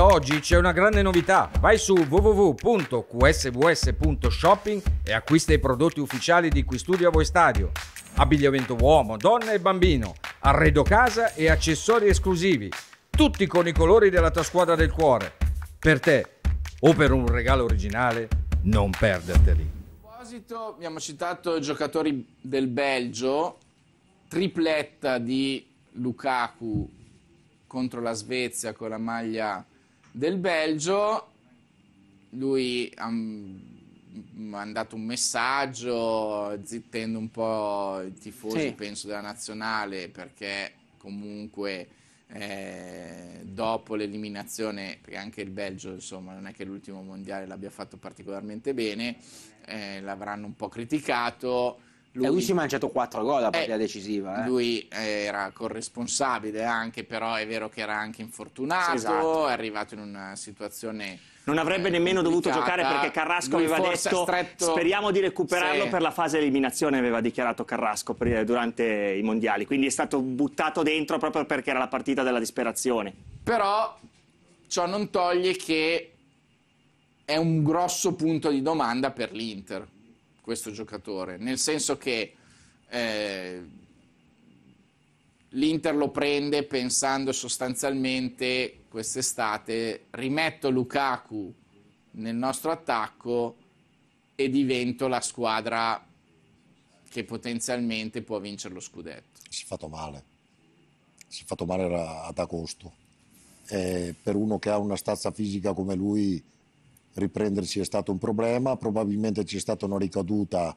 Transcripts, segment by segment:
da oggi c'è una grande novità. Vai su www.qsvs.shopping e acquista i prodotti ufficiali di Qui Studio a Voi Stadio. Abbigliamento uomo, donna e bambino, arredo casa e accessori esclusivi. Tutti con i colori della tua squadra del cuore. Per te o per un regalo originale, non perderteli. A proposito, abbiamo citato i giocatori del Belgio, tripletta di Lukaku contro la Svezia con la maglia del Belgio. Lui ha mandato un messaggio zittendo un po' i tifosi, Sì. penso, della nazionale perché comunque eh, dopo l'eliminazione, perché anche il Belgio, insomma, non è che l'ultimo mondiale l'abbia fatto particolarmente bene, eh, l'avranno un po' criticato. E lui si è mangiato 4 gol a partita Eh, decisiva. Eh. Lui era corresponsabile anche, però è vero che era anche infortunato, Esatto. è arrivato in una situazione... Non avrebbe eh, nemmeno dovuto complicata. giocare perché Carrasco Lui aveva detto stretto- speriamo di recuperarlo Sì. per la fase eliminazione, aveva dichiarato Carrasco per- durante i mondiali, quindi è stato buttato dentro proprio perché era la partita della disperazione. Però ciò non toglie che è un grosso punto di domanda per l'Inter, questo giocatore, nel senso che eh, l'Inter lo prende pensando sostanzialmente quest'estate rimetto Lukaku nel nostro attacco e divento la squadra che potenzialmente può vincere lo scudetto. si è fatto male. Si è fatto male ad agosto. Eh, per uno che ha una stazza fisica come lui, riprendersi è stato un problema. Probabilmente c'è stata una ricaduta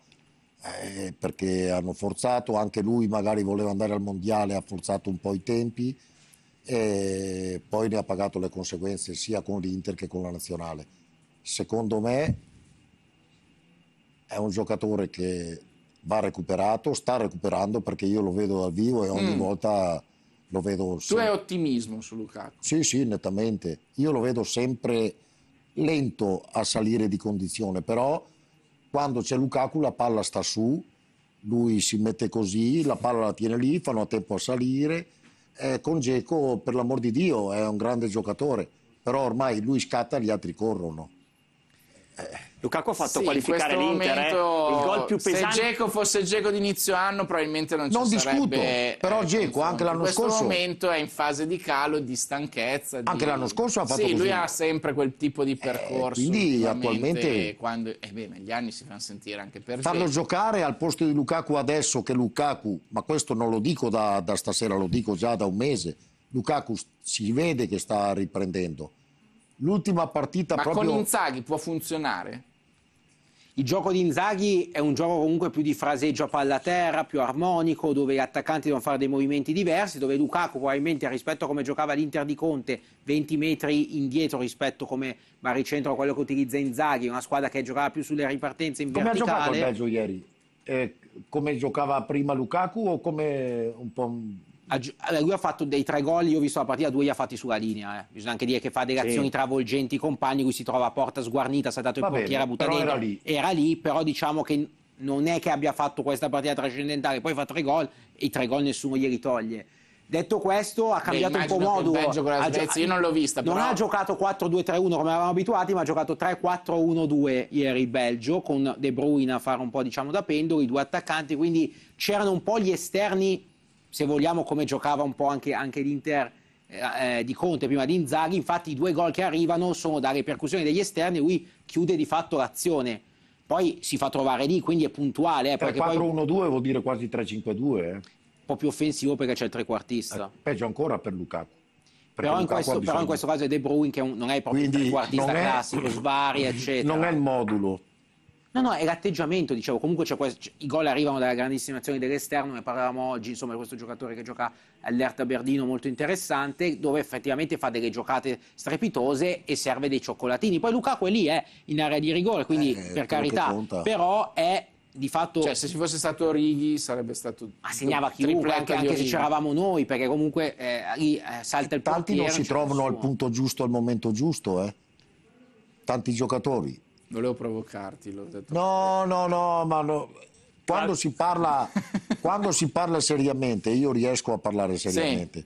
eh, perché hanno forzato. Anche lui magari voleva andare al mondiale, ha forzato un po' i tempi. E poi ne ha pagato le conseguenze sia con l'Inter che con la nazionale. Secondo me è un giocatore che va recuperato, sta recuperando perché io lo vedo dal vivo e ogni Mm. volta lo vedo Tu hai ottimismo su Lukaku? Sì, sì, nettamente. Io lo vedo sempre lento a salire di condizione, però quando c'è Lukaku la palla sta su, lui si mette così, la palla la tiene lì, fanno a tempo a salire. Eh, con Geco, per l'amor di Dio, è un grande giocatore, però ormai lui scatta e gli altri corrono. Lukaku ha fatto Sì, qualificare l'Inter, eh. momento, il gol più pesante. Se Geco fosse Geco di inizio anno, probabilmente non ci Non sarebbe. discuto, però eh, Dzeko, confronto. anche l'anno In questo scorso- momento è in fase di calo, di stanchezza. di- Anche l'anno scorso ha fatto Sì, lui così. ha sempre quel tipo di percorso. quindi ultimamente, attualmente- Quando, eh beh, ma gli anni si fanno sentire anche per Farlo Dzeko. giocare al posto di Lukaku adesso che Lukaku, ma questo non lo dico da, da stasera, lo dico già da un mese, Lukaku si vede che sta riprendendo. L'ultima partita Ma proprio... con Inzaghi può funzionare? Il gioco di Inzaghi è un gioco comunque più di fraseggio a palla a terra, più armonico, dove gli attaccanti devono fare dei movimenti diversi, dove Lukaku probabilmente rispetto a come giocava l'Inter di Conte, 20 metri indietro rispetto come baricentro a quello che utilizza Inzaghi, una squadra che giocava più sulle ripartenze in Come ha giocato il verticale. Belgio ieri? Eh, come giocava prima Lukaku o come un po'... Lui ha fatto dei tre gol, io ho visto la partita, due li ha fatti sulla linea. eh. Bisogna anche dire che fa delle Sì. azioni travolgenti ai compagni, lui si trova a porta sguarnita, ha saltato il Va portiere, ha buttato però dentro. era lì. Era lì, però diciamo che non è che abbia fatto questa partita trascendentale, poi fa tre gol e i tre gol nessuno glieli toglie. Detto questo, ha cambiato un po' la Ha gio- io non l'ho vista, Non però- ha giocato 4-2-3-1 come eravamo abituati, ma ha giocato 3-4-1-2 ieri il Belgio, con De Bruyne a fare un po' diciamo da pendolo, i due attaccanti, quindi c'erano un po' gli esterni, se vogliamo, come giocava un po' anche, anche l'Inter eh, eh, di Conte prima di Inzaghi, infatti i due gol che arrivano sono da ripercussioni degli esterni, lui chiude di fatto l'azione. Poi si fa trovare lì, quindi è puntuale, eh, perché poi un 3-4-1-2 vuol dire quasi 3-5-2, eh. po' più offensivo perché c'è il trequartista. Eh, peggio ancora per Lukaku. Però in, questo, però in questo caso è De Bruyne che un- non è proprio Quindi il trequartista è- classico, svari, eccetera. Non è il modulo. No, no, è l'atteggiamento, dicevo, comunque c'è questo- i gol arrivano dalla grandissima azione dell'esterno, ne parlavamo oggi, insomma, di questo giocatore che gioca all'Erta Berdino molto interessante, dove effettivamente fa delle giocate strepitose e serve dei cioccolatini. Poi Lukaku è lì, è in area di rigore, quindi Eh, per carità, però è di fatto... Cioè, se ci fosse stato Righi sarebbe stato... ma segnava chiunque, anche, anche se c'eravamo noi, perché comunque eh, lì eh, salta il Tanti portiere. non si trovano al nessuno. punto giusto al momento giusto, eh. Tanti giocatori. Volevo provocarti, l'ho detto. No, no, no, ma no. Quando si parla, quando si parla seriamente, io riesco a parlare seriamente.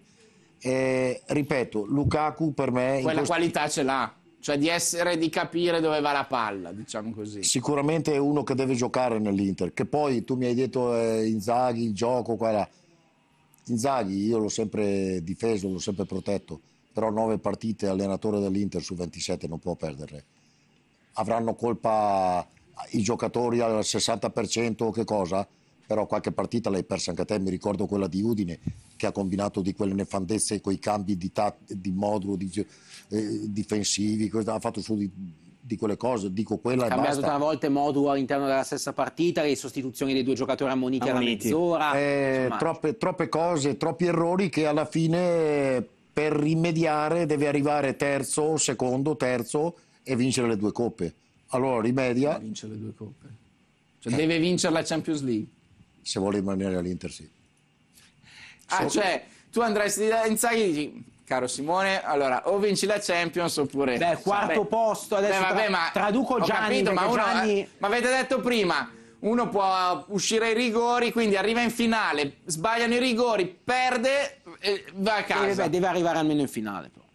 E, ripeto, Lukaku per me... Quella questo- qualità ce l'ha, cioè di essere, di capire dove va la palla, diciamo così. Sicuramente è uno che deve giocare nell'Inter, che poi tu mi hai detto eh, Inzaghi, il gioco, là. Inzaghi io l'ho sempre difeso, l'ho sempre protetto, però nove partite allenatore dell'Inter su 27 non può perderle. Avranno colpa i giocatori al 60% o che cosa? Però qualche partita l'hai persa anche te, mi ricordo quella di Udine che ha combinato di quelle nefandezze con i cambi di, tat- di modulo di, eh, difensivi, cosa- ha fatto su di, di quelle cose, dico quella e cambiato tre volte modulo all'interno della stessa partita, le sostituzioni dei due giocatori ammoniti alla Ammoniti. mezz'ora. Eh, troppe, troppe cose, troppi errori che alla fine per rimediare deve arrivare terzo, secondo, terzo e vincere le due coppe. Allora rimedia Vince le due coppe. Cioè deve vincere la Champions League. se vuole rimanere all'Inter sì. Ah, cioè, tu andresti da Inzaghi e dici, caro Simone, allora o vinci la Champions oppure... Beh, quarto Beh, posto, adesso beh, vabbè, tra- ma traduco Gianni, capito, ma, uno, Gianni- eh, ma avete detto prima, uno può uscire ai rigori, quindi arriva in finale, sbagliano i rigori, perde e va a deve, casa. beh, deve arrivare almeno in finale. però.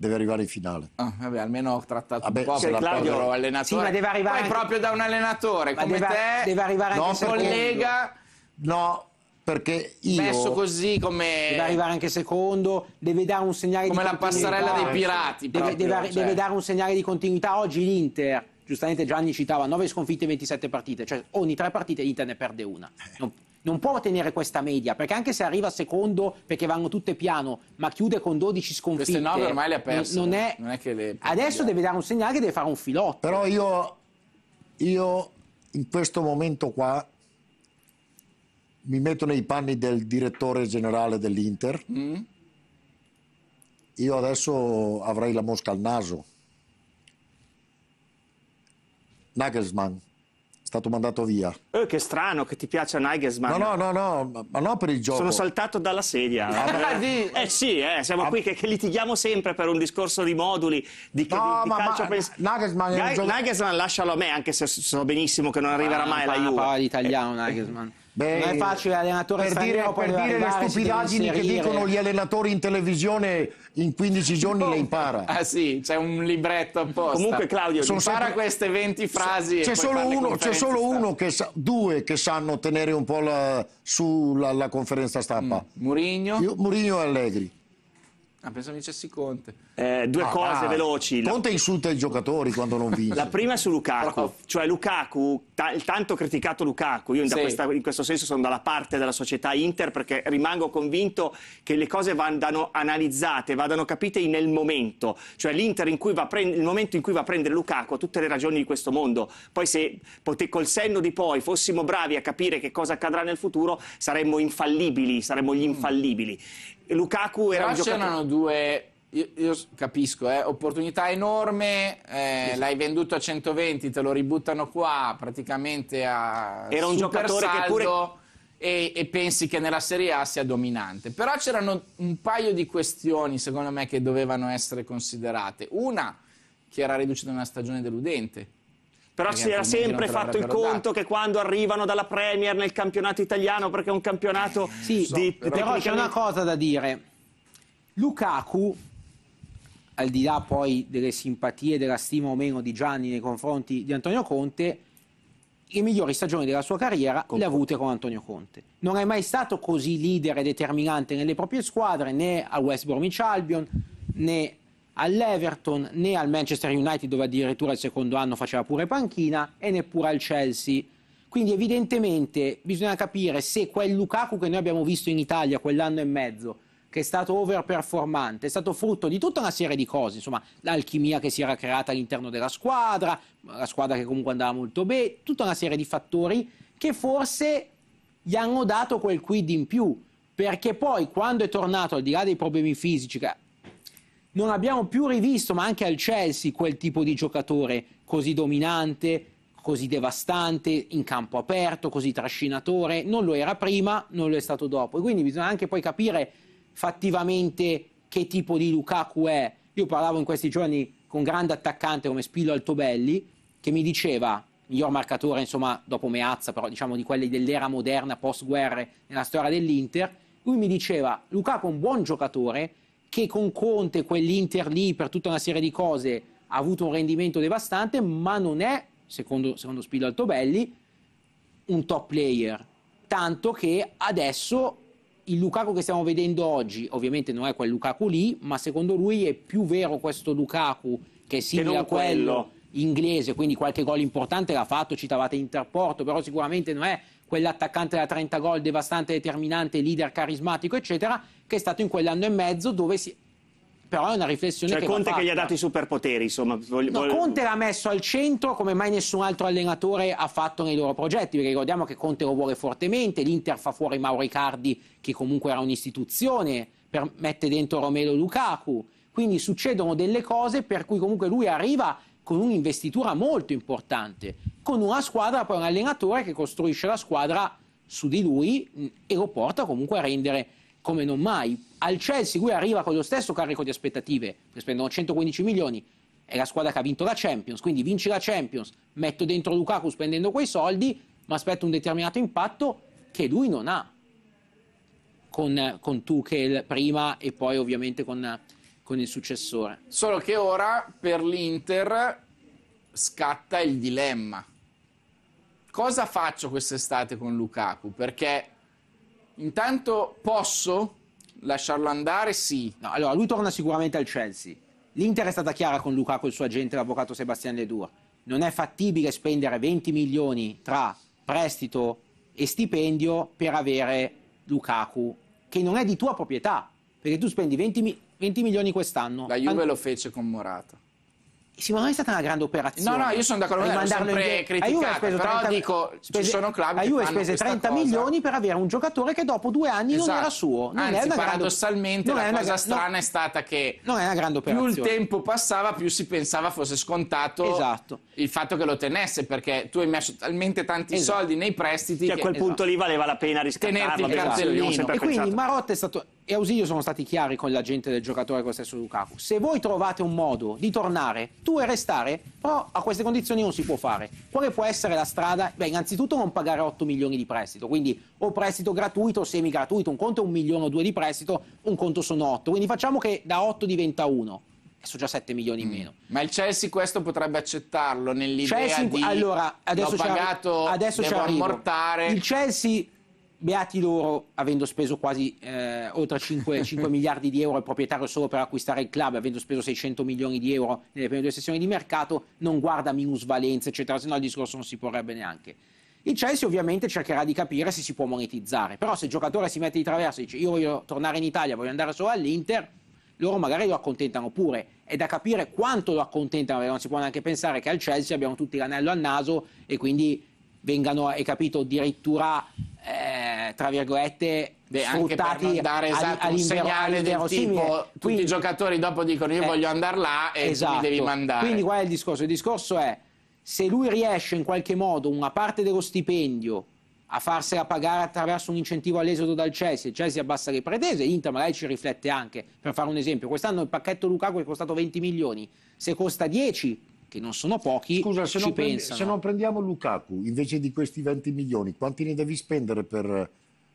Deve arrivare in finale. Ah, vabbè, almeno ho trattato Vabbè, un po' il Claudio- allenatore. Sì, ma deve arrivare Poi anche- proprio da un allenatore Ma come deve- te, deve arrivare anche un secondo. collega, No, perché io messo così come... Deve arrivare anche secondo, deve dare un segnale Come di la passerella dei pirati, Deve, proprio, deve cioè. deve dare un segnale di continuità. Oggi l'Inter, giustamente Gianni citava 9 sconfitte e 27 partite, cioè ogni tre partite l'Inter ne perde una. Non, non può ottenere questa media, perché anche se arriva secondo, perché vanno tutte piano, ma chiude con 12 sconfitte. Queste nove ormai le ha perse. Non, è, Non è che le- adesso deve dare un segnale che deve fare un filotto. Però io, io in questo momento qua mi metto nei panni del direttore generale dell'Inter. Mm? Io adesso avrei la mosca al naso. Nagelsmann stato mandato via. Eh, che strano che ti piaccia Nagelsmann. No, no, no, no, ma non per il gioco. Sono saltato dalla sedia. Ah, sì. Eh sì, eh, siamo qui che, che litighiamo sempre per un discorso di moduli, di, No, di ma- calcio ma- pens- Nagelsmann è un Ga- gioco- Nagelsmann lascialo a me, anche se so benissimo che non arriverà mai la Juve. parla di italiano Nagelsmann. Beh, non è facile, allenatore per dire, poi per dire le stupidaggini che dicono gli allenatori in televisione in 15 giorni le impara. Ah sì, c'è un libretto apposta. Comunque, Claudio, Sono impara sempre- queste 20 frasi C'è solo, uno, c'è solo stampa. uno che sa, due che sanno tenere un po' la, su la, la conferenza stampa. Murigno? Io, Mourinho e Allegri. Ah, pensavo dicessi Conte. Eh, due Ah, cose ah, veloci. La- Conte insulta i giocatori quando non vince. La prima è su Lukaku, cioè Lukaku, ta- il tanto criticato Lukaku, io Sì. questa- in questo senso sono dalla parte della società Inter perché rimango convinto che le cose vadano analizzate, vadano capite nel momento, cioè l'Inter in cui va il momento in cui va a prendere Lukaku ha tutte le ragioni di questo mondo, poi se col senno di poi fossimo bravi a capire che cosa accadrà nel futuro saremmo infallibili, saremmo gli infallibili. E Lukaku era Però un giocatore... c'erano due, io, io capisco, eh, opportunità enorme, eh, l'hai venduto a 120, te lo ributtano qua praticamente a Era un super giocatore che saldo pure- e, e pensi che nella Serie A sia dominante. Però c'erano un paio di questioni, secondo me, che dovevano essere considerate. Una, che era riducita in una stagione deludente. Però si era sempre fatto il conto che quando arrivano dalla Premier nel campionato italiano, perché è un campionato Sì, di però però c'è una tecnicamente- cosa da dire. Lukaku, al di là poi delle simpatie, della stima o meno di Gianni nei confronti di Antonio Conte, le migliori stagioni della sua carriera le ha avute con Antonio Conte. Non è mai stato così leader e determinante nelle proprie squadre, né al West Bromwich Albion, né all'Everton, né al Manchester United, dove addirittura il secondo anno faceva pure panchina, e neppure al Chelsea. Quindi evidentemente bisogna capire se quel Lukaku che noi abbiamo visto in Italia quell'anno e mezzo, che è stato overperformante, è stato frutto di tutta una serie di cose, insomma, l'alchimia che si era creata all'interno della squadra, la squadra che comunque andava molto bene, tutta una serie di fattori che forse gli hanno dato quel quid in più, perché poi quando è tornato, al di là dei problemi fisici, non abbiamo più rivisto, ma anche al Chelsea, quel tipo di giocatore così dominante, così devastante, in campo aperto, così trascinatore. Non lo era prima, non lo è stato dopo. E quindi bisogna anche poi capire fattivamente che tipo di Lukaku è. Io parlavo in questi giorni con un grande attaccante come Spillo Altobelli, che mi diceva, miglior marcatore, insomma, dopo Meazza, però diciamo di quelli dell'era moderna, post-guerre, nella storia dell'Inter, lui mi diceva, Lukaku è un buon giocatore, che con Conte quell'Inter lì per tutta una serie di cose ha avuto un rendimento devastante, ma non è, secondo, secondo Spillo Altobelli, un top player. Tanto che adesso il Lukaku che stiamo vedendo oggi, ovviamente non è quel Lukaku lì, ma secondo lui è più vero questo Lukaku che è simile a quello, quello inglese, quindi qualche gol importante l'ha fatto, citavate Interporto, però sicuramente non è quell'attaccante da 30 gol devastante, determinante, leader carismatico, eccetera, che è stato in quell'anno e mezzo dove si... Però è una riflessione cioè, che Conte che gli ha dato i superpoteri, insomma. Voglio, no, Conte l'ha messo al centro come mai nessun altro allenatore ha fatto nei loro progetti, perché ricordiamo che Conte lo vuole fortemente, l'Inter fa fuori Mauro Icardi, che comunque era un'istituzione, per, mette dentro Romelo Lukaku. Quindi succedono delle cose per cui comunque lui arriva con un'investitura molto importante, con una squadra, poi un allenatore che costruisce la squadra su di lui e lo porta comunque a rendere come non mai. Al Chelsea lui arriva con lo stesso carico di aspettative, che spendono 115 milioni, è la squadra che ha vinto la Champions, quindi vince la Champions, metto dentro Lukaku spendendo quei soldi, ma aspetto un determinato impatto che lui non ha con, con Tuchel prima e poi ovviamente con, con il successore. Solo che ora per l'Inter scatta il dilemma. Cosa faccio quest'estate con Lukaku? Perché Intanto posso lasciarlo andare? Sì. No, allora, lui torna sicuramente al Chelsea. L'Inter è stata chiara con Lukaku, il suo agente, l'avvocato Sebastian Ledour. Non è fattibile spendere 20 milioni tra prestito e stipendio per avere Lukaku, che non è di tua proprietà, perché tu spendi 20, 20 milioni quest'anno. La Juve lo fece con Morata sicuramente è stata una grande operazione. No, no, io sono d'accordo con te, sempre criticato, però 30... dico, spese... ci sono club La Juve spese 30 cosa. milioni per avere un giocatore che dopo due anni esatto. non era suo. Non Anzi, è paradossalmente grande... la cosa strana no. è stata che non è una grande operazione. più il tempo passava, più si pensava fosse scontato esatto. il fatto che lo tenesse, perché tu hai messo talmente tanti esatto. soldi nei prestiti che a quel punto lì valeva la pena riscattarlo. Tenerti il cartellino. E quindi Marotta è stato e Ausilio sono stati chiari con l'agente del giocatore con lo stesso Lukaku. Se voi trovate un modo di tornare tu e restare, però a queste condizioni non si può fare. Quale può essere la strada? Beh, innanzitutto non pagare 8 milioni di prestito, quindi o prestito gratuito o semi gratuito. Un conto è un milione o due di prestito, un conto sono 8. Quindi facciamo che da 8 diventa 1 sono già 7 milioni in mm. meno. Ma il Chelsea questo potrebbe accettarlo nell'idea Chelsea, di allora, adesso l'ho pagato, adesso devo ammortare. Il Chelsea beati loro, avendo speso quasi eh, oltre 5, 5 miliardi di euro al proprietario solo per acquistare il club, avendo speso 600 milioni di euro nelle prime due sessioni di mercato, non guarda minusvalenze, eccetera, se no il discorso non si porrebbe neanche. Il Chelsea ovviamente cercherà di capire se si può monetizzare, però se il giocatore si mette di traverso e dice io voglio tornare in Italia, voglio andare solo all'Inter, loro magari lo accontentano pure. È da capire quanto lo accontentano, perché non si può neanche pensare che al Chelsea abbiamo tutti l'anello al naso e quindi vengano, hai capito, addirittura eh, tra virgolette Beh, sfruttati anche per dare esatto, un segnale del tipo tutti Quindi, i giocatori dopo dicono io eh, voglio andare là e esatto. tu mi devi mandare Quindi qual è il discorso? Il discorso è se lui riesce in qualche modo una parte dello stipendio a farsela pagare attraverso un incentivo all'esodo dal Chelsea, il Chelsea abbassa le pretese, l'Inter magari ci riflette anche, per fare un esempio, quest'anno il pacchetto Lukaku è costato 20 milioni, se costa 10 che non sono pochi, Scusa, se, non, prendi, se non prendiamo Lukaku, invece di questi 20 milioni, quanti ne devi spendere per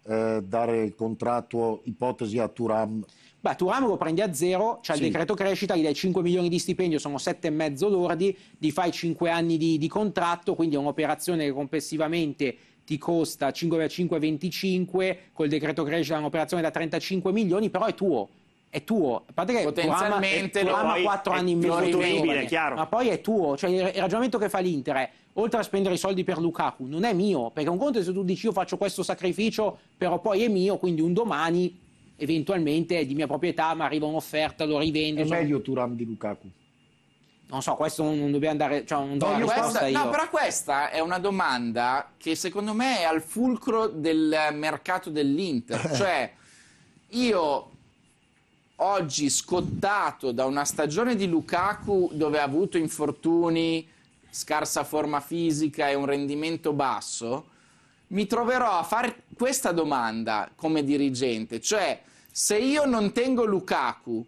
eh, dare il contratto, ipotesi, a Turam? Beh, Turam lo prendi a zero, c'è sì. il decreto crescita, gli dai 5 milioni di stipendio, sono 7,5 lordi, gli fai 5 anni di, di contratto, quindi è un'operazione che complessivamente ti costa 5,25, col decreto crescita è un'operazione da 35 milioni, però è tuo è tuo. A parte che Potenzialmente Turam ha 4 anni in meno, chiaro. ma poi è tuo. Cioè, il ragionamento che fa l'Inter è oltre a spendere i soldi per Lukaku, non è mio, perché un conto è se tu dici io faccio questo sacrificio, però poi è mio, quindi un domani eventualmente è di mia proprietà, ma arriva un'offerta, lo rivendo. È meglio Turam di Lukaku? Non so, questo non dobbiamo andare. Cioè non no, questa, no, però questa è una domanda che secondo me è al fulcro del mercato dell'Inter. cioè, io oggi scottato da una stagione di Lukaku dove ha avuto infortuni, scarsa forma fisica e un rendimento basso, mi troverò a fare questa domanda come dirigente, cioè se io non tengo Lukaku,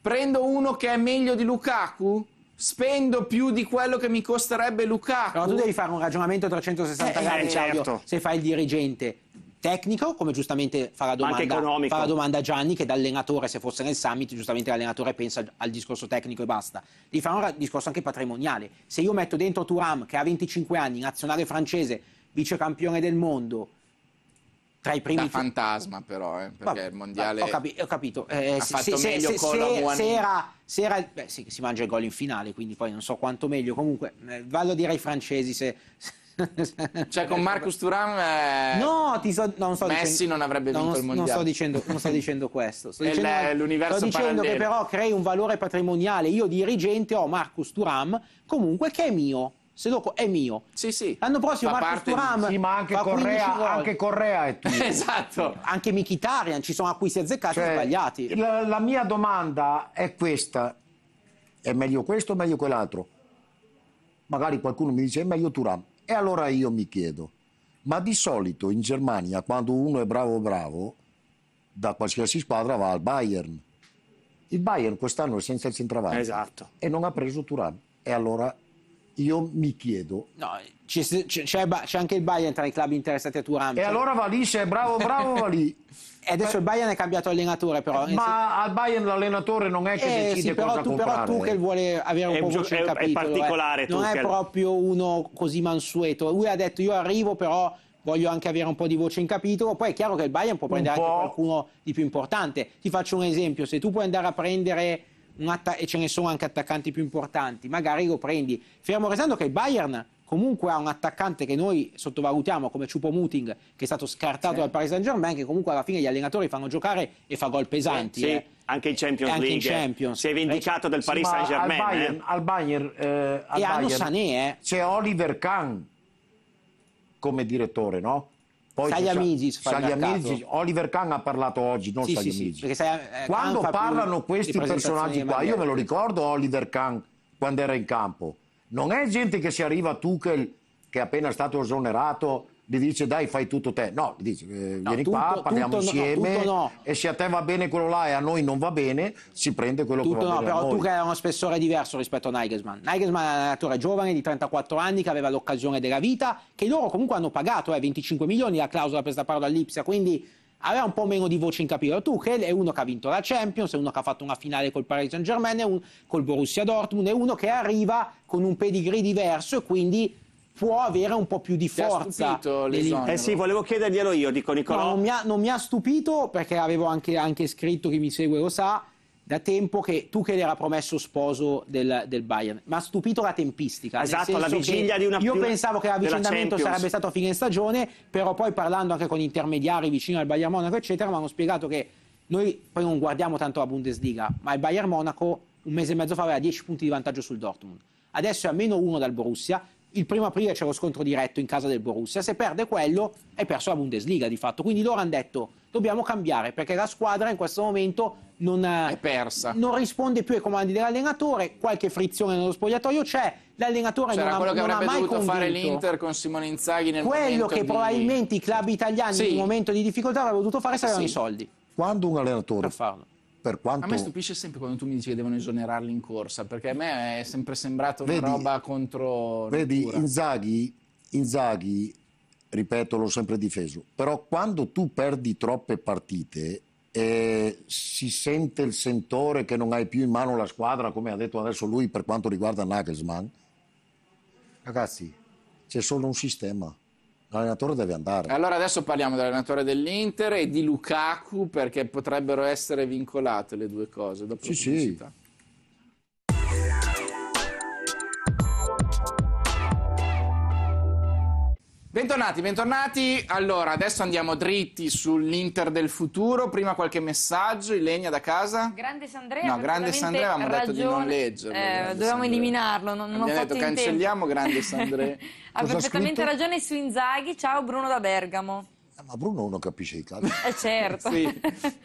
prendo uno che è meglio di Lukaku? Spendo più di quello che mi costerebbe Lukaku? Però tu devi fare un ragionamento a 360 eh, gradi, certo. se fai il dirigente tecnico, come giustamente fa la, domanda, economico. fa la domanda Gianni, che da allenatore, se fosse nel summit, giustamente l'allenatore pensa al discorso tecnico e basta. Devi fare un discorso anche patrimoniale. Se io metto dentro Turam, che ha 25 anni, nazionale francese, vice campione del mondo, tra i primi... Da fantasma però, eh, perché Vabbè, il mondiale... Ho, capi- ho capito. Eh, Ha se, fatto se- meglio se- con se- la se era, se era- beh, sì, si mangia il gol in finale, quindi poi non so quanto meglio. Comunque, eh, vallo a dire ai francesi se... Cioè con Marcus Thuram eh, No, no, non sto Messi dicendo, non avrebbe vinto non- il Non mondiale. sto dicendo, non sto dicendo questo. Sto È dicendo, sto dicendo che però crei un valore patrimoniale. Io dirigente ho Marcus Turam, comunque che è mio. Se lo co- è mio. Sì, sì. L'anno prossimo Fa Marcus parte di- Thuram Sì, ma anche fa 15 Correa, anche Correa è tuo. esatto. Anche Mkhitaryan, ci sono acquisti azzeccati Cioè, sbagliati. La, la mia domanda è questa: è meglio questo o meglio quell'altro? Magari qualcuno mi dice è meglio Turam. E allora io mi chiedo, ma di solito in Germania quando uno è bravo bravo, da qualsiasi squadra va al Bayern. Il Bayern quest'anno è senza il centravanti Esatto. e non ha preso Turam. E allora io mi chiedo, No, c'è, anche il Bayern tra i club interessati a Turam. e Cioè- allora va lì, se è bravo bravo va lì. e adesso il Bayern è cambiato allenatore, però. nel Ma al Bayern l'allenatore non è che Eh, decide sì, però, cosa tu, però comprare. tu che vuole avere un È po' voce in è- è capitolo, eh. particolare non è proprio uno così mansueto. Lui ha detto io arrivo, però voglio anche avere un po' di voce in capitolo. Poi è chiaro che il Bayern può prendere anche qualcuno di più importante. Ti faccio un esempio, se tu puoi andare a prendere un atta- e ce ne sono anche attaccanti più importanti, magari lo prendi. Fermo restando che il Bayern comunque ha un attaccante che noi sottovalutiamo come Ciupo Muting, che è stato scartato dal Paris Saint Germain, che comunque alla fine gli allenatori fanno giocare e fa gol pesanti. Sì, eh. anche in Champions anche in League. Champions. Si è vendicato del Sì, Paris ma Saint Germain. Al Bayern, eh. al Bayern, eh, al E hanno Sané, eh. c'è Oliver Kahn come direttore, no? Poi mercato. Oliver Kahn ha parlato oggi, non Sì, sì, Salihamidzic. sì, sai, eh, Quando parlano questi personaggi qua, io me lo ricordo Oliver Kahn quando era in campo. Non è gente che si arriva a Tuchel, che è appena stato esonerato, gli dice dai fai tutto te. No, gli dice eh, No, vieni tutto- qua, parliamo tutto insieme no. e se a te va bene quello là e a noi non va bene, si prende quello Tutto che va no, bene però noi. tu che hai uno spessore diverso rispetto a Nagelsmann. Nagelsmann è un allenatore giovane di 34 anni che aveva l'occasione della vita, che loro comunque hanno pagato eh, 25 milioni la clausola per stappare dall'Ipsia, quindi aveva un po' meno di voce in capitolo. Tuchel è uno che ha vinto la Champions, è uno che ha fatto una finale col Paris Saint Germain, è un, col Borussia Dortmund, è uno che arriva con un pedigree diverso e quindi può avere un po' più di Ti ha forza. Eh sì, volevo chiederglielo io, dico No, Nicolò. non, mi ha, non mi ha stupito perché avevo anche, anche scritto, chi mi segue lo sa, da tempo che tu che era promesso sposo del, del Bayern. Mi ha stupito la tempistica. Esatto, la senso vigilia di una- Io pensavo che l'avvicendamento Champions. sarebbe stato a fine stagione, però poi parlando anche con intermediari vicino al Bayern Monaco, eccetera, mi hanno spiegato che noi poi non guardiamo tanto la Bundesliga, ma il Bayern Monaco un mese e mezzo fa aveva 10 punti di vantaggio sul Dortmund. Adesso è a meno uno dal Borussia. Il primo aprile c'è lo scontro diretto in casa del Borussia. Se perde quello, hai perso la Bundesliga di fatto. Quindi loro hanno detto: dobbiamo cambiare perché la squadra in questo momento non, eh, È persa. non risponde più ai comandi dell'allenatore. Qualche frizione nello spogliatoio c'è. L'allenatore non C'era ha, quello che non ha mai dovuto fare convinto. l'Inter con Simone Inzaghi nel Quello che di- probabilmente i club italiani Sì. in un momento di difficoltà avrebbero dovuto fare sarebbero Sì. i soldi Quando un allenatore, per per A quanto... me stupisce sempre quando tu mi dici che devono esonerarli in corsa, perché a me è sempre sembrato una Vedi- roba contro Vedi, natura. Inzaghi, Inzaghi, ripeto, l'ho sempre difeso, però quando tu perdi troppe partite e si sente il sentore che non hai più in mano la squadra, come ha detto adesso lui per quanto riguarda Nagelsmann, ragazzi, c'è solo un sistema. L'allenatore deve andare. Allora adesso parliamo dell'allenatore dell'Inter e di Lukaku perché potrebbero essere vincolate le due cose. Dopo la Sì, sì. Bentornati, bentornati. Allora, adesso andiamo dritti sull'Inter del futuro. Prima qualche messaggio, Ilenia da casa. Grande Sandrea, No, grande Sandrea avevamo detto di non leggerlo, Eh, dovevamo Sandrea. eliminarlo, non, non ho Abbiamo fatto detto in cancelliamo tempo. grande Sandrea. ha Cosa ha perfettamente scritto? ragione su Inzaghi. Ciao Bruno da Bergamo. Eh, Ma Bruno non capisce i calci. Eh certo. Sì. Poi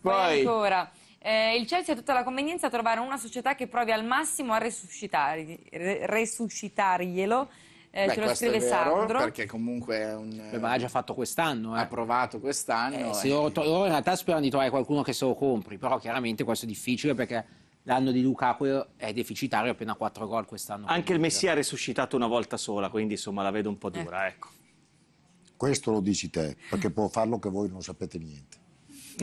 Poi- ancora. eh, il Chelsea ha tutta la convenienza a trovare una società che provi al massimo a resuscitari- resuscitarglielo. Eh, Beh, ce lo scrive è vero, Sandro. perché comunque è un... Beh, ma l'ha già fatto quest'anno. Eh. ha provato quest'anno. Eh, eh. loro, loro in realtà sperano di trovare qualcuno che se lo compri, però chiaramente questo è difficile perché l'anno di Lukaku è deficitario, appena 4 gol quest'anno. Anche il Messia ha resuscitato una volta sola, quindi insomma la vedo un po' dura, ecco. Questo lo dici te, perché può farlo che voi non sapete niente.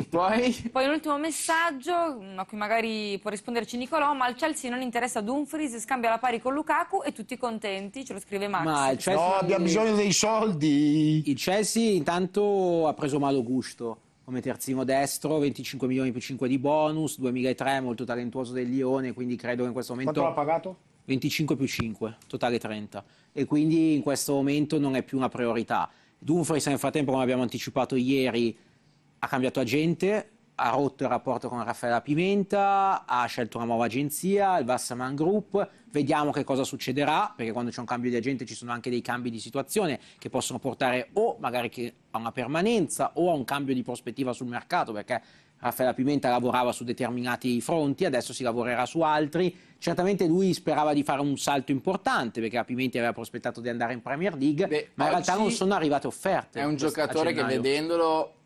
Poi Poi un ultimo messaggio mm, a cui magari può risponderci Nicolò, ma al Chelsea non interessa Dumfries, scambia la pari con Lukaku e tutti contenti, ce lo scrive Max. Ma il Chelsea, No, abbiamo bisogno dei soldi. il Chelsea intanto ha preso Malo Gusto come terzino destro, 25 milioni più 5 di bonus, 2003, molto talentuoso del Lione, quindi credo che in questo momento... Quanto l'ha pagato? 25 più 5, totale 30. E quindi in questo momento non è più una priorità. Dumfries nel frattempo, come abbiamo anticipato ieri, ha cambiato agente, ha rotto il rapporto con Raffaella Pimenta, ha scelto una nuova agenzia, il Wasserman Group. Vediamo che cosa succederà, perché quando c'è un cambio di agente ci sono anche dei cambi di situazione che possono portare o magari a una permanenza o a un cambio di prospettiva sul mercato, perché Raffaella Pimenta lavorava su determinati fronti, adesso si lavorerà su altri. Certamente lui sperava di fare un salto importante, perché la Pimenta aveva prospettato di andare in Premier League, Beh, ma in realtà non sono arrivate offerte. è un giocatore che vedendolo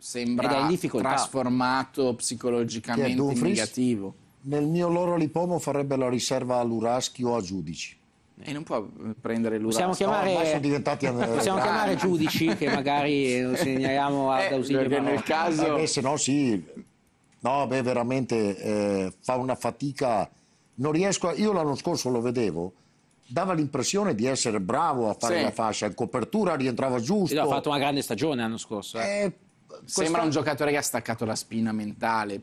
sembra in trasformato psicologicamente in Dumfries? negativo. Nel mio loro lipomo farebbe la riserva a Luraschi o a Giudici. E non può prendere l'Urasco. Possiamo chiamare, ormai sono diventati, eh, possiamo chiamare giudici che magari lo segnaliamo ad Eh, ausilio perché nel caso- Eh beh, se no sì. No, beh, veramente eh, fa una fatica. Non riesco a... Io l'anno scorso lo vedevo, dava l'impressione di essere bravo a fare Sì. la fascia, in copertura rientrava giusto. Lui ha fatto una grande stagione l'anno scorso. eh. Sembra un giocatore che ha staccato la spina mentale.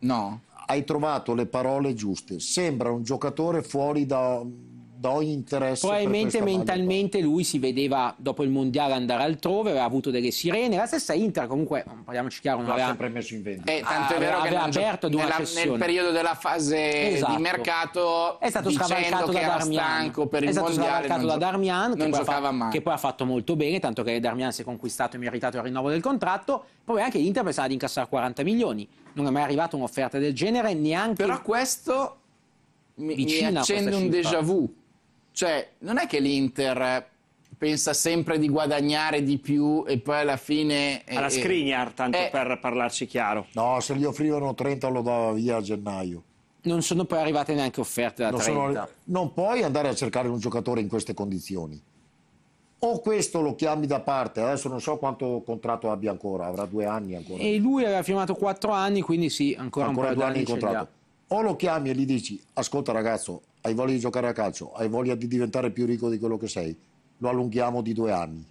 No? Hai trovato le parole giuste. Sembra un giocatore fuori da, ogni interesse. Probabilmente questa maglia qua. mentalmente lui si vedeva dopo il mondiale andare altrove, aveva avuto delle sirene. La stessa Inter, comunque, parliamoci chiaro, non aveva, sempre messo in vendita. Eh, tanto Ah, è vero che aveva nel, gio- aperto nella- nel periodo della fase Esatto. di mercato è stato scavalcato che da Darmian. per è il stato mondiale scavalcato da Darmian, che non poi, fatto, mai. che poi ha fatto molto bene, tanto che Darmian si è conquistato e meritato il rinnovo del contratto. Poi anche l'Inter pensava di incassare 40 milioni. Non è mai arrivata un'offerta del genere, neanche Però questo mi, mi accende un déjà vu. Cioè, non è che l'Inter pensa sempre di guadagnare di più e poi alla fine... eh, Alla eh, Skriniar, tanto eh, per parlarci chiaro. No, se gli offrivano 30 lo dava via a gennaio. non sono poi arrivate neanche offerte da Non, 30. sono- non puoi andare a cercare un giocatore in queste condizioni. O questo lo chiami da parte, adesso non so quanto contratto abbia ancora, avrà due anni ancora. E lui aveva firmato 4 anni, quindi sì, ancora, ancora un due paio anni di ce li ha. contratto. O lo chiami e gli dici, ascolta ragazzo, hai voglia di giocare a calcio, hai voglia di diventare più ricco di quello che sei, lo allunghiamo di due anni.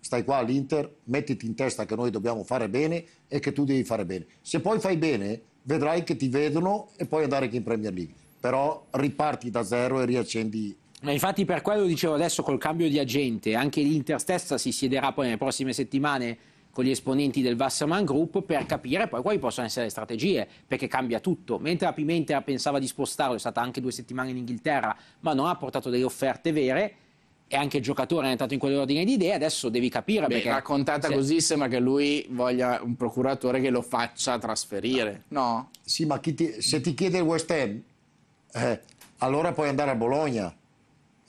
Stai qua all'Inter, mettiti in testa che noi dobbiamo fare bene e che tu devi fare bene. Se poi fai bene, vedrai che ti vedono e puoi andare anche in Premier League. Però riparti da zero e riaccendi infatti per quello dicevo adesso col cambio di agente, anche l'Inter stessa si siederà poi nelle prossime settimane con gli esponenti del Wasserman Group per capire poi quali possono essere le strategie, perché cambia tutto. Mentre la Pimenta pensava di spostarlo, è stata anche due settimane in Inghilterra, ma non ha portato delle offerte vere e anche il giocatore è entrato in quell'ordine di idee, adesso devi capire Beh, perché raccontata se- così sembra che lui voglia un procuratore che lo faccia trasferire. No? Sì, ma chi ti- se ti chiede il West Ham, eh, allora puoi andare a Bologna.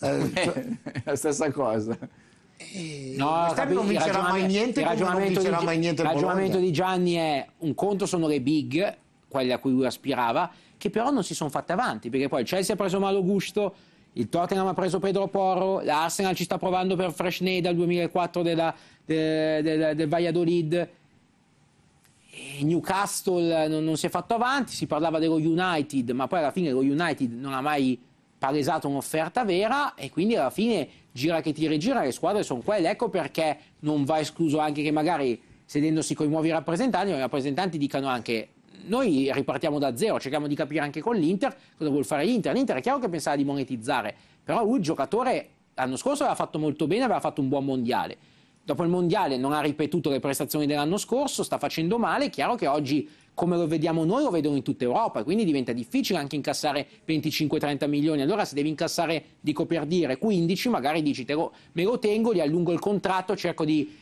Eh, cioè, È la stessa cosa. No, West Ham capi- non vincerà mai niente il ragionamento di, mai niente il ragionamento di Gianni è un conto sono le big, quelle a cui lui aspirava, che però non si sono fatte avanti, perché poi il Chelsea ha preso Malo Gusto, il Tottenham ha preso Pedro Porro, l'Arsenal ci sta provando per Freshney dal 2004 della- de- del- del Valladolid. Newcastle non, non si è fatto avanti, si parlava dello United, ma poi alla fine lo United non ha mai palesato un'offerta vera e quindi alla fine gira che tira e gira, le squadre sono quelle. Ecco perché non va escluso anche che magari sedendosi con i nuovi rappresentanti, i rappresentanti dicano anche noi ripartiamo da zero, cerchiamo di capire anche con l'Inter cosa vuol fare l'Inter. L'Inter è chiaro che pensava di monetizzare, però lui il giocatore l'anno scorso aveva fatto molto bene, aveva fatto un buon mondiale. Dopo il mondiale non ha ripetuto le prestazioni dell'anno scorso, sta facendo male, è chiaro che oggi come lo vediamo noi lo vedono in tutta Europa, quindi diventa difficile anche incassare 25-30 milioni. Allora se devi incassare, dico per dire, 15, magari dici lo- me lo tengo, gli allungo il contratto, cerco di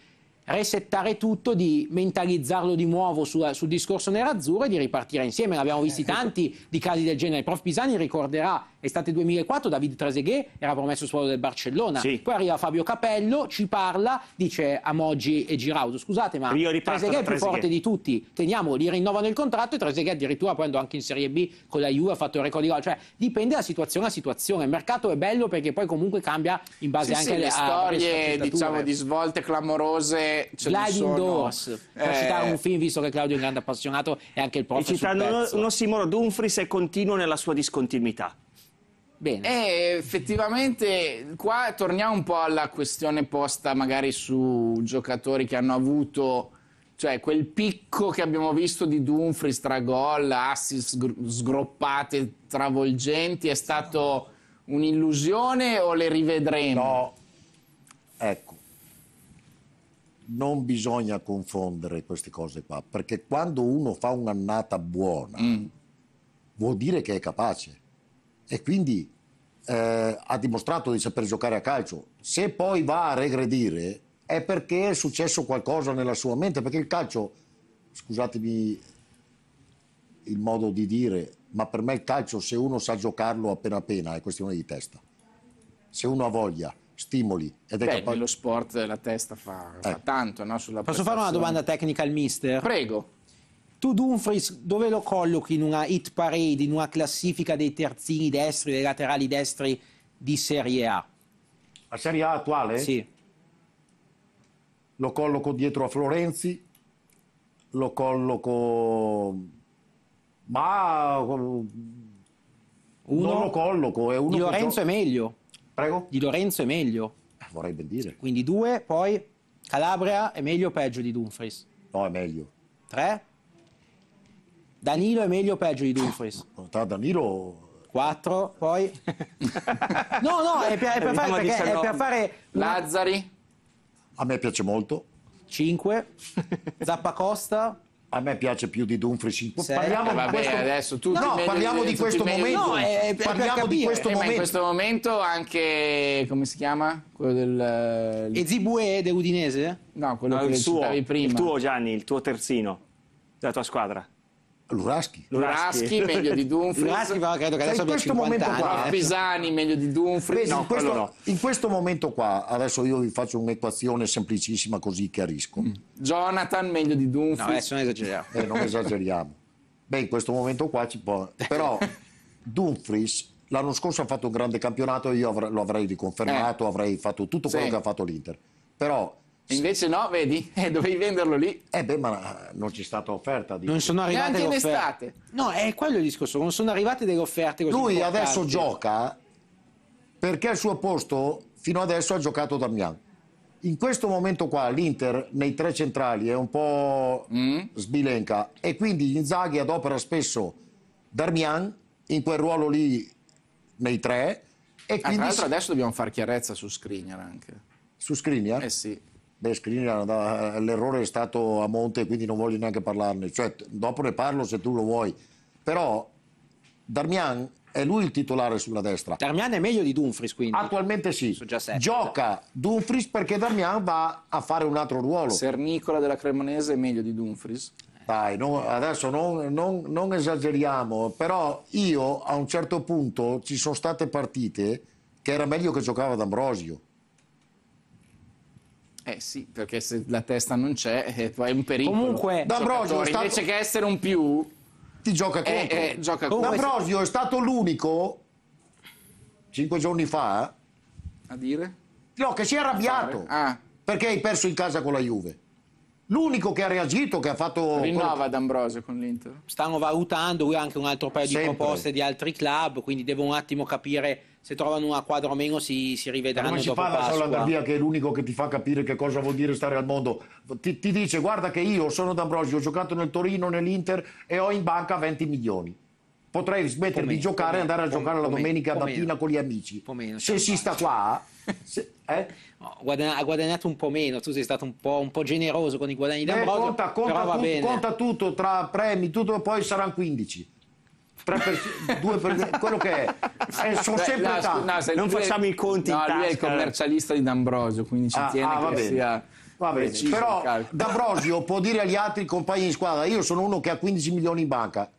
resettare tutto, di mentalizzarlo di nuovo su- sul discorso nerazzurro e di ripartire insieme. Ne abbiamo visti tanti di casi del genere. Il prof Pisani ricorderà, estate 2004, David Trezeguet era promesso suolo del Barcellona. Sì. Poi arriva Fabio Capello, ci parla, dice a Moggi e Giraudo, scusate ma Trezeguet è più forte di tutti, teniamolo, gli rinnovano il contratto e Trezeguet addirittura poi andò anche in Serie B con la Juve, ha fatto il record di gol. Cioè dipende da situazione a situazione. Il mercato è bello perché poi comunque cambia in base Sì, anche sì, alle storie diciamo di svolte clamorose ce sono. Doors, per Eh, citare un film, visto che Claudio è un grande appassionato e anche il prof E citando uno, uno Simone Dumfries è continuo nella sua discontinuità. Bene. E effettivamente qua torniamo un po' alla questione posta magari su giocatori che hanno avuto cioè quel picco che abbiamo visto di Dumfries tra gol, assist sgr- sgroppate travolgenti è stato un'illusione o le rivedremo? No, ecco, non bisogna confondere queste cose qua, perché quando uno fa un'annata buona, Mm. vuol dire che è capace e quindi eh, ha dimostrato di saper giocare a calcio. Se poi va a regredire è perché è successo qualcosa nella sua mente, perché il calcio, scusatemi il modo di dire, ma per me il calcio se uno sa giocarlo appena appena è questione di testa. Se uno ha voglia, stimoli ed è Beh, capace... nello sport la testa fa, fa Eh. tanto no, sulla Posso fare una domanda tecnica al mister? Prego. Tu Dumfries dove lo collochi in una hit parade, in una classifica dei terzini destri, dei laterali destri di Serie A? La Serie A attuale Sì. lo colloco dietro a Florenzi, lo colloco... Ma Uno non lo colloco, è uno di che Lorenzo gio- è meglio. Prego? Di Lorenzo è meglio. Eh, Vorrei ben dire. Quindi due, poi Calabria è meglio o peggio di Dumfries? No, è meglio. Tre. Danilo è meglio o peggio di Dumfries? Tra Danilo... Quattro, poi... No, no, è per, è per fare, Andiamo a perché è 19. per fare una- Lazzari? A me piace molto. cinque. Zappacosta. A me piace più di Dumfries. in-. Parliamo Eh, di vabbè, questo... adesso tutti no, meglio parliamo di- di questo di- momento. No, è- è per parliamo di questo Eh, ma in momento. questo momento anche, come si chiama? Quello del... E Zibue dell'Udinese? No, quello No, che il, suo, prima. il tuo Gianni, il tuo terzino della tua squadra. Luraschi. Luraschi meglio di Dumfries. Luraschi però credo che Cioè, adesso in abbia questo 50 momento qua, anni. eh. Pisani meglio di Dumfries. No, in, questo, no. in questo momento qua, adesso io vi faccio un'equazione semplicissima così chiarisco. Jonathan meglio di Dumfries. No, adesso non esageriamo. Eh, non esageriamo. Beh, in questo momento qua ci può... Però Dumfries l'anno scorso ha fatto un grande campionato e io lo avrei riconfermato, avrei fatto tutto quello Sì. che ha fatto l'Inter. Però, Invece no, vedi? Eh, dovevi venderlo lì. eh beh, ma non ci è stata offerta. Di... Non sono arrivate Neanche in le offerte. estate. No, è quello il discorso, non sono arrivate delle offerte così Lui importanti. adesso gioca perché al suo posto fino adesso ha giocato Damian. In questo momento qua l'Inter nei tre centrali è un po' Mm. sbilenca e quindi Inzaghi adopera spesso Darmian in quel ruolo lì nei tre e Ah, tra quindi l'altro adesso dobbiamo fare chiarezza su Skriniar anche. su Skriniar Eh sì. Beh, Skriniar, da- l'errore è stato a monte, quindi non voglio neanche parlarne. Cioè, dopo ne parlo se tu lo vuoi. Però Darmian è lui il titolare sulla destra. Darmian è meglio di Dumfries, quindi. Attualmente sì. Gioca Dumfries perché Darmian va a fare un altro ruolo. Sernicola della Cremonese è meglio di Dumfries. Dai, no- adesso non, non- non esageriamo, però io a un certo punto ci sono state partite che era meglio che giocava D'Ambrosio. Eh sì, perché se la testa non c'è, eh, poi è un pericolo. Comunque- D'Ambrosio è stato- invece che essere un più, Ti gioca eh, contro. eh, gioca Comunque- con... D'Ambrosio è stato l'unico, cinque giorni fa, A dire? no, che si è arrabbiato Ah, perché hai perso in casa con la Juve. L'unico che ha reagito, che ha fatto... rinnova D'Ambrosio con l'Inter. Stanno valutando, lui ha anche un altro paio Sempre. di proposte di altri club, quindi devo un attimo capire se trovano una quadra o meno si, si rivedranno Come si dopo da Pasqua. Sola via che è l'unico che ti fa capire che cosa vuol dire stare al mondo? Ti, ti dice guarda che io sono D'Ambrosio, ho giocato nel Torino, nell'Inter e ho in banca 20 milioni. Potrei smettere di giocare e andare a giocare la domenica mattina con gli amici. Se si sta qua... se- eh? Guadagna- ha guadagnato un po' meno, tu sei stato un po', un po' generoso con i guadagni di Eh, D'Ambrosio, conta, conta bene. conta tutto tra premi, tutto, poi saranno 15. 3 per, 2 per, quello che è. Eh, sono Beh, sempre no, tanti. no, se Non lui è- facciamo i conti No, in lui è il tasca. commercialista di D'Ambrosio, quindi ci Ah, tiene ah, va che bene. sia... Va bene, Preciso però. D'Ambrosio può dire agli altri compagni di squadra, io sono uno che ha 15 milioni in banca,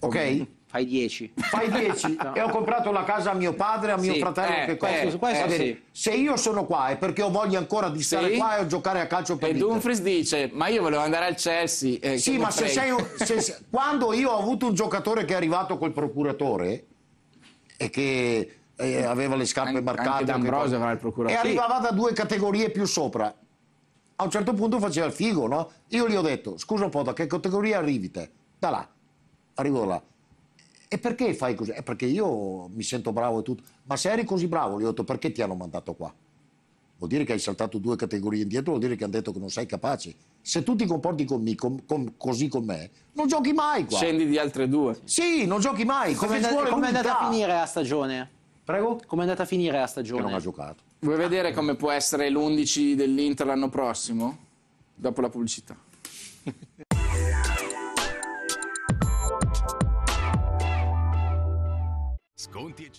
ok? Fai 10. Fai 10 e ho comprato la casa a mio padre, a mio Sì, fratello eh, che questo- cosa. questo bene. sì. Se io sono qua è perché ho voglia ancora di stare Sì. qua e giocare a calcio per E l'Inter. Dumfries dice, ma io volevo andare al Chelsea. eh, Sì, ma se frega?" sei se- quando io ho avuto un giocatore che è arrivato col procuratore e che eh, aveva le scarpe Anche- marcate e arrivava da due categorie più sopra. A un certo punto faceva il figo, no? Io gli ho detto, scusa un po', da che categoria arrivi te? Da là. Arrivo da là. E perché fai così? È perché io mi sento bravo e tutto. Ma se eri così bravo, gli ho detto, perché ti hanno mandato qua? Vuol dire che hai saltato due categorie indietro, vuol dire che hanno detto che non sei capace. Se tu ti comporti con me, com- com- così con me, non giochi mai qua. Scendi di altre due. Sì, non giochi mai. Come perché è andata, a finire la stagione? Prego? Come è andata a finire la Che stagione? non ha giocato. Vuoi vedere come può essere l'11 dell'Inter l'anno prossimo? Dopo la pubblicità. Sconti e